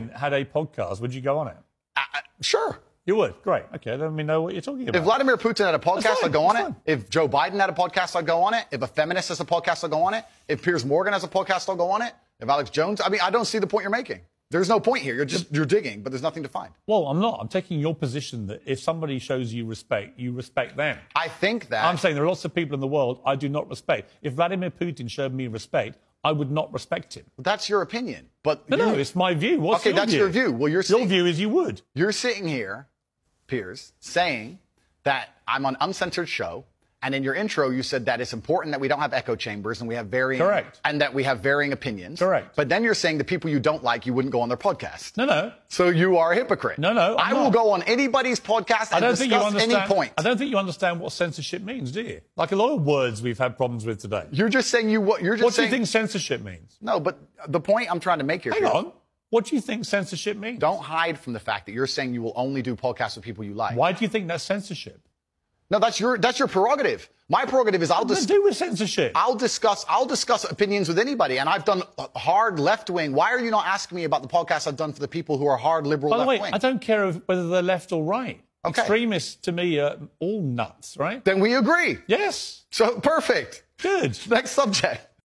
had a podcast, would you go on it? Uh, sure. You would. Great. Okay, let me know what you're talking about. If Vladimir Putin had a podcast, I'd go on it. If Joe Biden had a podcast, I'd go on it. If a feminist has a podcast, I'll go on it. If Piers Morgan has a podcast, I'll go on it. If Alex Jones, I mean, I don't see the point you're making. There's no point here. You're just you're digging, but there's nothing to find. well, I'm not. I'm taking your position that if somebody shows you respect, you respect them. I think that I'm saying there are lots of people in the world I do not respect. If Vladimir Putin showed me respect, I would not respect him. that's your opinion. But No, you- no, it's my view. What's your view? okay, your that's view? your view. Well, you're Your sitting, view is you would. you're sitting here, Piers, saying that I'm on uncensored show. And in your intro, you said that it's important that we don't have echo chambers and we have varying Correct. and that we have varying opinions. Correct. But then you're saying the people you don't like, you wouldn't go on their podcast. No, no. So you are a hypocrite. No, no, I I'm will not. go on anybody's podcast I don't think you understand. any point. I don't think you understand what censorship means, do you? Like a lot of words we've had problems with today. You're just saying you what you're just What do you think censorship means? No, but the point I'm trying to make here. Hang Piers, on. What do you think censorship means? Don't hide from the fact that you're saying you will only do podcasts with people you like. Why do you think that's censorship? No, that's your that's your prerogative. My prerogative is I'll What does dis- it do with censorship? I'll discuss I'll discuss opinions with anybody, and I've done hard left wing. Why are you not asking me about the podcasts I've done for the people who are hard liberal By the left way, wing? I don't care whether they're left or right. Okay. Extremists to me are all nuts, right? Then we agree. Yes. So perfect. Good. Next subject.